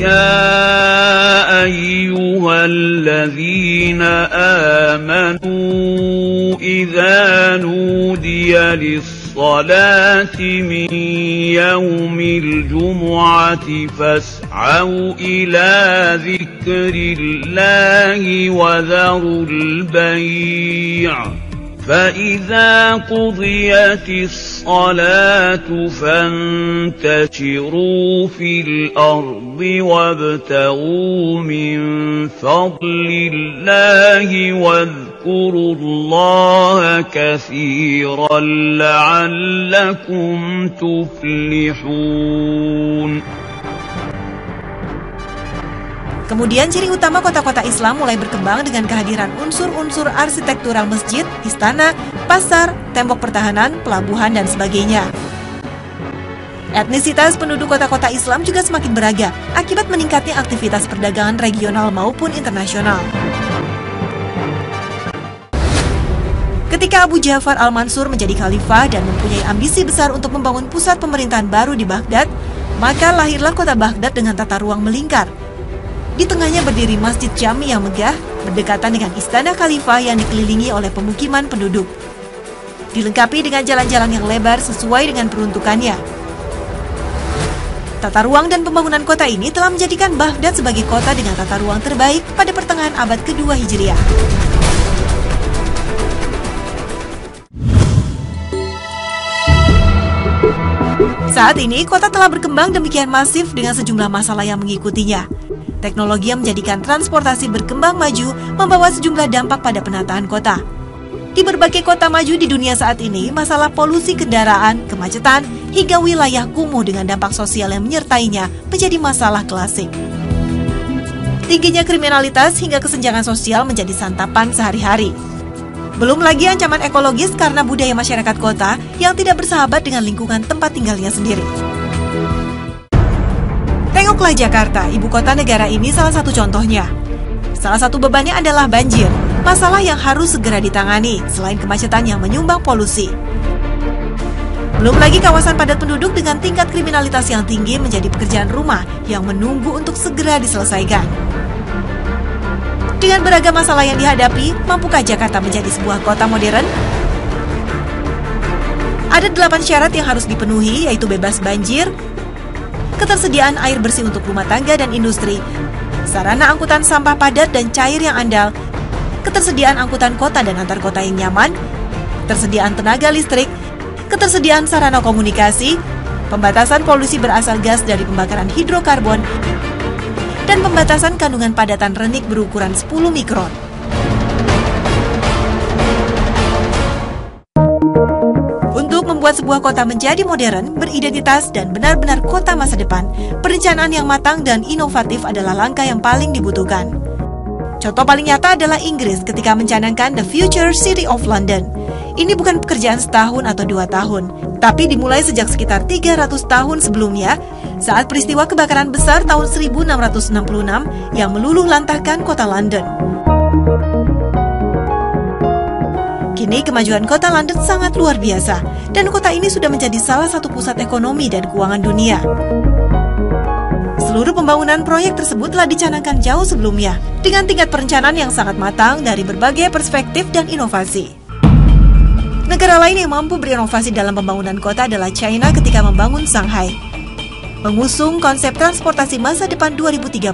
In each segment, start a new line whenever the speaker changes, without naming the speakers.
يا أيها الذين آمنوا إذا نودي للصلاة من يوم الجمعة فاسعوا إلى ذكر الله وذروا البيع فإذا قضيت الصلاة فانتشروا في الأرض وابتغوا من فضل الله واذكروا الله كثيرا لعلكم تفلحون
Kemudian ciri utama kota-kota Islam mulai berkembang dengan kehadiran unsur-unsur arsitektural masjid, istana, pasar, tembok pertahanan, pelabuhan, dan sebagainya. Etnisitas penduduk kota-kota Islam juga semakin beragam akibat meningkatnya aktivitas perdagangan regional maupun internasional. Ketika Abu Ja'far al-Mansur menjadi khalifah dan mempunyai ambisi besar untuk membangun pusat pemerintahan baru di Baghdad, maka lahirlah kota Baghdad dengan tata ruang melingkar di tengahnya berdiri Masjid Jami yang megah, berdekatan dengan istana khalifah yang dikelilingi oleh pemukiman penduduk. Dilengkapi dengan jalan-jalan yang lebar sesuai dengan peruntukannya. Tata ruang dan pembangunan kota ini telah menjadikan Baghdad sebagai kota dengan tata ruang terbaik pada pertengahan abad kedua Hijriah. Saat ini, kota telah berkembang demikian masif dengan sejumlah masalah yang mengikutinya. Teknologi yang menjadikan transportasi berkembang maju membawa sejumlah dampak pada penataan kota. Di berbagai kota maju di dunia saat ini, masalah polusi kendaraan, kemacetan, hingga wilayah kumuh dengan dampak sosial yang menyertainya menjadi masalah klasik. Tingginya kriminalitas hingga kesenjangan sosial menjadi santapan sehari-hari. Belum lagi ancaman ekologis karena budaya masyarakat kota yang tidak bersahabat dengan lingkungan tempat tinggalnya sendiri. Tengoklah Jakarta, ibu kota negara ini salah satu contohnya. Salah satu bebannya adalah banjir, masalah yang harus segera ditangani selain kemacetan yang menyumbang polusi. Belum lagi kawasan padat penduduk dengan tingkat kriminalitas yang tinggi menjadi pekerjaan rumah yang menunggu untuk segera diselesaikan. Dengan beragam masalah yang dihadapi, mampukah Jakarta menjadi sebuah kota modern? Ada delapan syarat yang harus dipenuhi, yaitu bebas banjir, ketersediaan air bersih untuk rumah tangga dan industri, sarana angkutan sampah padat dan cair yang andal, ketersediaan angkutan kota dan antar kota yang nyaman, ketersediaan tenaga listrik, ketersediaan sarana komunikasi, pembatasan polusi berasal gas dari pembakaran hidrokarbon, dan pembatasan kandungan padatan renik berukuran 10 mikron. Membuat sebuah kota menjadi modern, beridentitas, dan benar-benar kota masa depan, perencanaan yang matang dan inovatif adalah langkah yang paling dibutuhkan. Contoh paling nyata adalah Inggris ketika mencanangkan The Future City of London. Ini bukan pekerjaan setahun atau dua tahun, tapi dimulai sejak sekitar 300 tahun sebelumnya saat peristiwa kebakaran besar tahun 1666 yang meluluh lantahkan kota London. Kini kemajuan kota London sangat luar biasa, dan kota ini sudah menjadi salah satu pusat ekonomi dan keuangan dunia. Seluruh pembangunan proyek tersebut telah dicanangkan jauh sebelumnya, dengan tingkat perencanaan yang sangat matang dari berbagai perspektif dan inovasi. Negara lain yang mampu berinovasi dalam pembangunan kota adalah China ketika membangun Shanghai. Mengusung konsep transportasi masa depan 2030,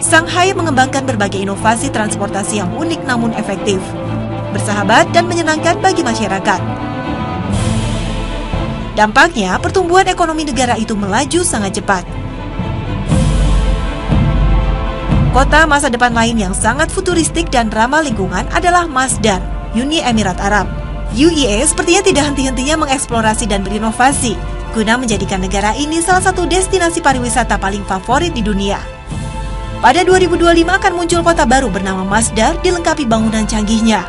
Shanghai mengembangkan berbagai inovasi transportasi yang unik namun efektif bersahabat, dan menyenangkan bagi masyarakat. Dampaknya, pertumbuhan ekonomi negara itu melaju sangat cepat. Kota masa depan lain yang sangat futuristik dan ramah lingkungan adalah Masdar, Uni Emirat Arab. UAE sepertinya tidak henti-hentinya mengeksplorasi dan berinovasi, guna menjadikan negara ini salah satu destinasi pariwisata paling favorit di dunia. Pada 2025 akan muncul kota baru bernama Masdar dilengkapi bangunan canggihnya,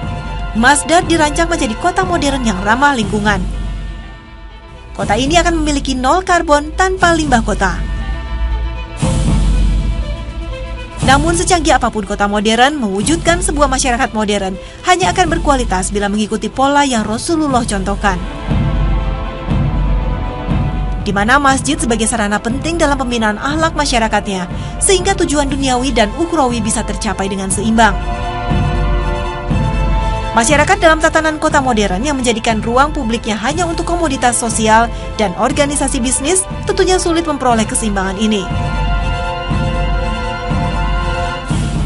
Masdar dirancang menjadi kota modern yang ramah lingkungan. Kota ini akan memiliki nol karbon tanpa limbah kota. Namun secanggih apa pun kota modern, mewujudkan sebuah masyarakat modern hanya akan berkualitas bila mengikuti pola yang Rasulullah contohkan. Di mana masjid sebagai sarana penting dalam pembinaan akhlak masyarakatnya, sehingga tujuan duniawi dan ukhrawi bisa tercapai dengan seimbang. Masyarakat dalam tatanan kota modern yang menjadikan ruang publiknya hanya untuk komoditas sosial dan organisasi bisnis tentunya sulit memperoleh keseimbangan ini.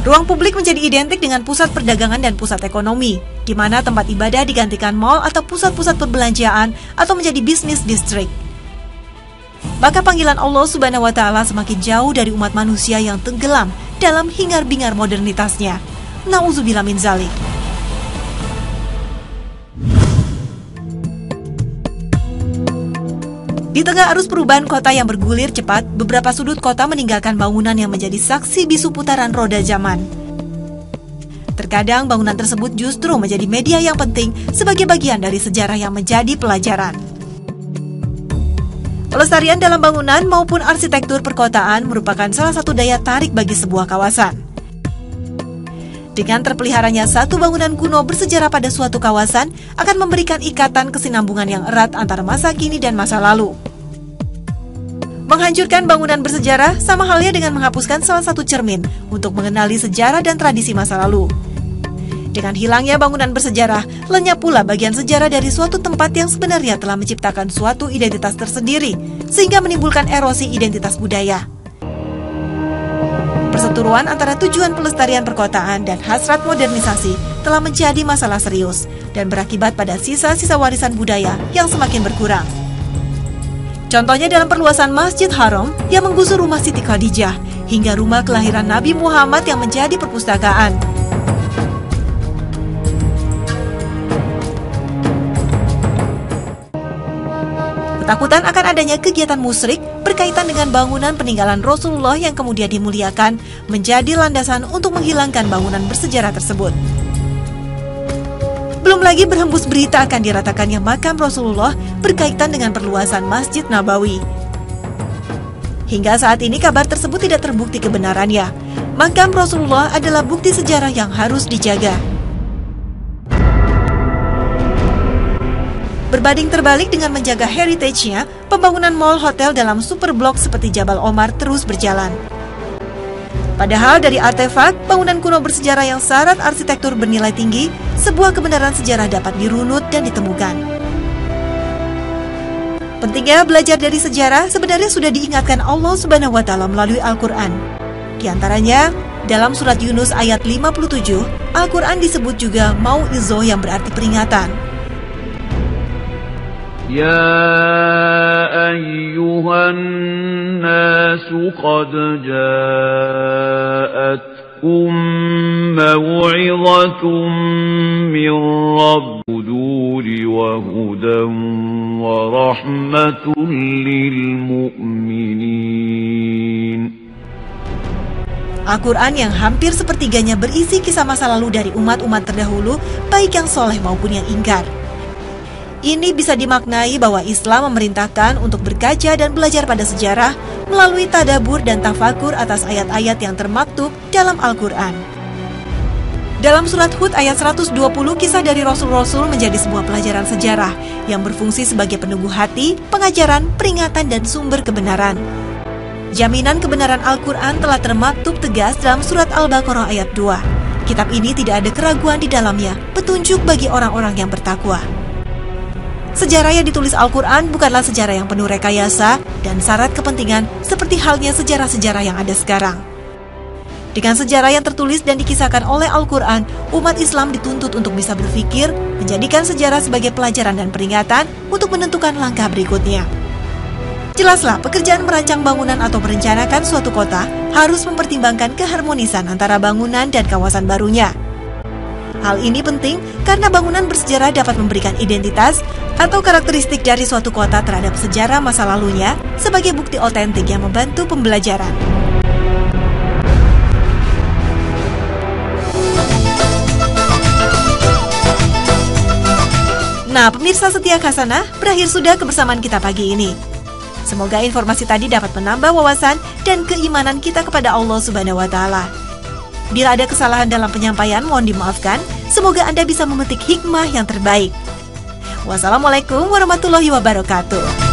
Ruang publik menjadi identik dengan pusat perdagangan dan pusat ekonomi, di mana tempat ibadah digantikan mal atau pusat-pusat perbelanjaan atau menjadi bisnis distrik. Maka panggilan Allah Subhanahu wa taala semakin jauh dari umat manusia yang tenggelam dalam hingar-bingar modernitasnya. Nauzubillah min zalik. Di tengah arus perubahan kota yang bergulir cepat, beberapa sudut kota meninggalkan bangunan yang menjadi saksi bisu putaran roda zaman. Terkadang bangunan tersebut justru menjadi media yang penting sebagai bagian dari sejarah yang menjadi pelajaran. Pelestarian dalam bangunan maupun arsitektur perkotaan merupakan salah satu daya tarik bagi sebuah kawasan. Dengan terpeliharanya satu bangunan kuno bersejarah pada suatu kawasan akan memberikan ikatan kesinambungan yang erat antara masa kini dan masa lalu. Menghancurkan bangunan bersejarah sama halnya dengan menghapuskan salah satu cermin untuk mengenali sejarah dan tradisi masa lalu. Dengan hilangnya bangunan bersejarah, lenyap pula bagian sejarah dari suatu tempat yang sebenarnya telah menciptakan suatu identitas tersendiri, sehingga menimbulkan erosi identitas budaya. Perseteruan antara tujuan pelestarian perkotaan dan hasrat modernisasi telah menjadi masalah serius dan berakibat pada sisa-sisa warisan budaya yang semakin berkurang. Contohnya dalam perluasan Masjid Haram yang menggusur rumah Siti Khadijah hingga rumah kelahiran Nabi Muhammad yang menjadi perpustakaan. Ketakutan akan adanya kegiatan musyrik berkaitan dengan bangunan peninggalan Rasulullah yang kemudian dimuliakan menjadi landasan untuk menghilangkan bangunan bersejarah tersebut. Belum lagi berhembus berita akan diratakannya makam Rasulullah berkaitan dengan perluasan Masjid Nabawi. Hingga saat ini kabar tersebut tidak terbukti kebenarannya. Makam Rasulullah adalah bukti sejarah yang harus dijaga. Berbanding terbalik dengan menjaga heritage-nya, pembangunan mall hotel dalam super blok seperti Jabal Omar terus berjalan. Padahal dari artefak, bangunan kuno bersejarah yang syarat arsitektur bernilai tinggi, sebuah kebenaran sejarah dapat dirunut dan ditemukan. Pentingnya belajar dari sejarah sebenarnya sudah diingatkan Allah Subhanahu wa taala melalui Al-Qur'an. Di antaranya, dalam surat Yunus ayat 57, Al-Qur'an disebut juga mau'izoh yang berarti peringatan.
يا أيها الناس قد جاءتكم موعظة من ربكم وهدى ورحمة للمؤمنين
Al-Quran yang hampir sepertiganya berisi kisah masa lalu dari umat-umat terdahulu, baik yang soleh maupun yang ingkar. Ini bisa dimaknai bahwa Islam memerintahkan untuk berkaca dan belajar pada sejarah melalui tadabur dan tafakur atas ayat-ayat yang termaktub dalam Al-Quran. Dalam surat Hud ayat 120, kisah dari Rasul-Rasul menjadi sebuah pelajaran sejarah yang berfungsi sebagai peneguh hati, pengajaran, peringatan, dan sumber kebenaran. Jaminan kebenaran Al-Quran telah termaktub tegas dalam surat Al-Baqarah ayat 2. Kitab ini tidak ada keraguan di dalamnya, petunjuk bagi orang-orang yang bertakwa. Sejarah yang ditulis Al-Quran bukanlah sejarah yang penuh rekayasa dan syarat kepentingan seperti halnya sejarah-sejarah yang ada sekarang. Dengan sejarah yang tertulis dan dikisahkan oleh Al-Quran, umat Islam dituntut untuk bisa berpikir, menjadikan sejarah sebagai pelajaran dan peringatan untuk menentukan langkah berikutnya. Jelaslah, pekerjaan merancang bangunan atau merencanakan suatu kota harus mempertimbangkan keharmonisan antara bangunan dan kawasan barunya. Hal ini penting karena bangunan bersejarah dapat memberikan identitas atau karakteristik dari suatu kota terhadap sejarah masa lalunya sebagai bukti otentik yang membantu pembelajaran. Nah, pemirsa setia Kasana, berakhir sudah kebersamaan kita pagi ini. Semoga informasi tadi dapat menambah wawasan dan keimanan kita kepada Allah Subhanahu wa taala. Bila ada kesalahan dalam penyampaian, mohon dimaafkan. Semoga Anda bisa memetik hikmah yang terbaik. Wassalamualaikum warahmatullahi wabarakatuh.